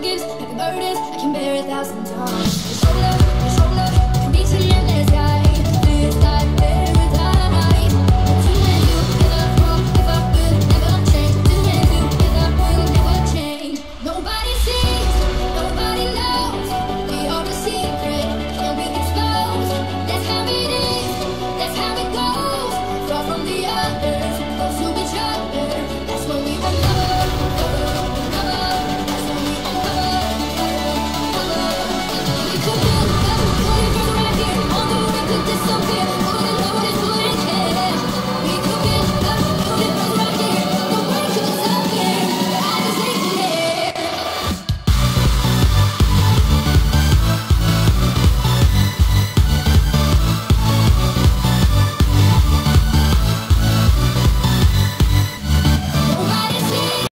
gives, like a bird I can bear a thousand times.